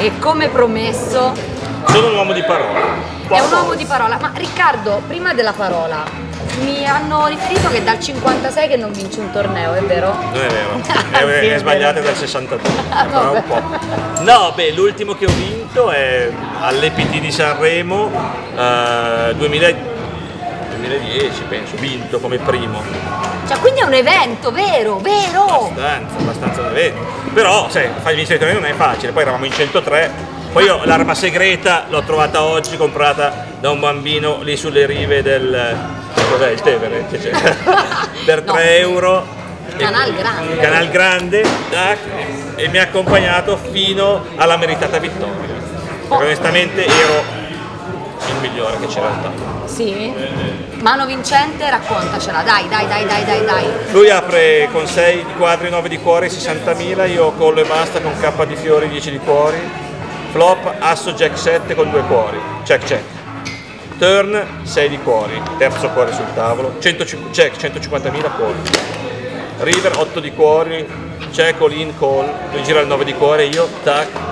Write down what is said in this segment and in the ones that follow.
e come promesso Sono un uomo di parola. è un uomo di parola. Ma Riccardo, prima della parola, mi hanno riferito che dal 56 che non vince un torneo, è vero? Non è vero, è, sì, è è sbagliata vero. dal 62. però un po'. No, beh, l'ultimo che ho vinto è all'EPT di Sanremo eh, 2000 2010, penso, vinto come primo. Cioè, quindi è un evento, vero, vero? Abbastanza, abbastanza un evento. Però, sai, fare vincere i tornei non è facile, poi eravamo in 103. Poi io l'arma segreta l'ho trovata oggi, comprata da un bambino lì sulle rive del. cos'è il Tevere? C'è? per 3 No. euro. Canal Grande. Canal Grande, tac, e mi ha accompagnato fino alla meritata vittoria. Perché onestamente ero il migliore che c'era in realtà. Sì? Mano vincente, raccontacela, dai, dai, dai, dai, dai, dai. Lui apre con 6 di quadri, 9 di cuori, 60.000, io collo e basta con K di fiori, 10 di cuori, flop, asso, jack 7 con 2 cuori, check check. Turn, 6 di cuori, terzo cuore sul tavolo, 105 check, 150.000 cuori. River, 8 di cuori, check, all in, call, lui gira il 9 di cuore, io, tac.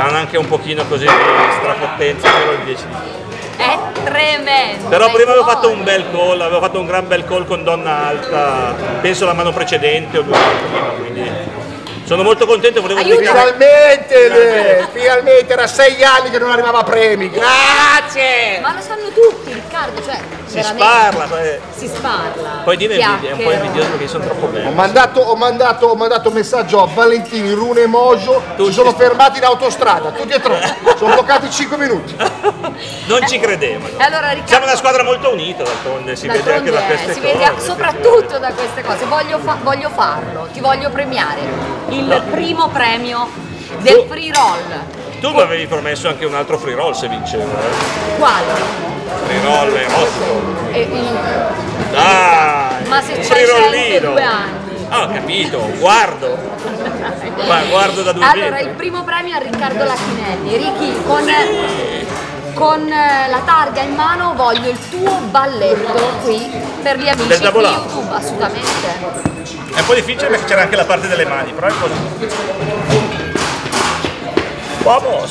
C'hanno anche un pochino così di strafottenza, però il 10 di cuore. È tremendo. Però prima avevo fatto un bel call, avevo fatto un gran bel call con donna alta, penso la mano precedente o due prima, quindi sono molto contento, volevo dedicare- Finalmente, Le, finalmente, era sei anni che non arrivava a premi, grazie! Ma lo sanno tutti, Riccardo, cioè, si veramente sparla, poi, Si sparla. poi Dino è un po' invidioso perché sono troppo. Mandato, ho, mandato, ho mandato un messaggio a Valentini, Rune e Mojo, si sono fermati in autostrada, tutti e tre, sono bloccati 5 minuti. Non ci credevo. E allora Riccardo, Siamo una squadra molto unita d'altronde, si vede anche da queste si cose. vede soprattutto da queste cose. Voglio, fa- voglio farlo, ti voglio premiare. Il primo premio del Tu- free roll. Tu mi avevi promesso anche un altro free roll se vincevo, eh? Quale? Free roll erotico. E- il- Dai! Ma se scelte rollino. due anni. Ah, ho capito, guardo. Ma guardo da due Allora, il primo premio a Riccardo Lacchinelli. Ricky, con, con eh, la targa in mano voglio il tuo balletto qui per gli amici Del di. YouTube, assolutamente. È un po' difficile perché c'era anche la parte delle mani, però è così. Vamos!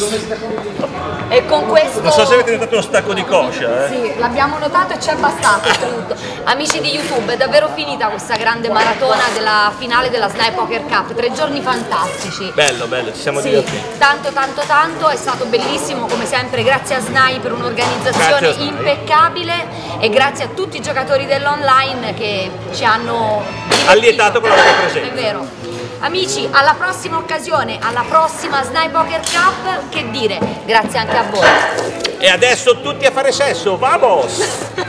E con questo... Non so se avete notato uno stacco di coscia, eh? Sì, l'abbiamo notato e ci è bastato oltretutto. Amici di YouTube, è davvero finita questa grande maratona della finale della Snipe Poker Cup, tre giorni fantastici. Bello, bello, ci siamo Sì, divertiti. tanto tanto tanto, è stato bellissimo come sempre, grazie a SNAI per un'organizzazione impeccabile e grazie a tutti i giocatori dell'online che ci hanno divertito. Allietato con la loro presenza. È vero. Amici, alla prossima occasione, alla prossima SNAI Poker Cup, che dire, grazie anche a voi. E adesso tutti a fare sesso, vamos!